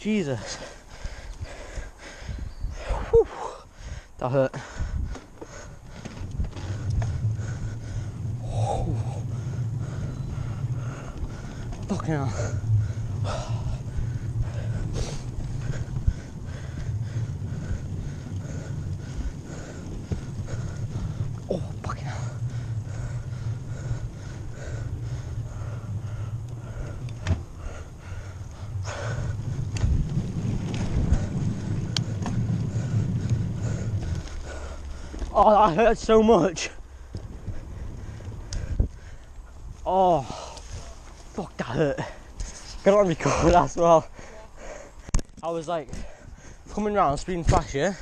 Jesus. Whew. That hurt. Fucking hell. Oh, fucking hell. Oh, that hurt so much. Oh, fuck, that hurt. Got on record as well. I was like coming round, speeding fast, yeah?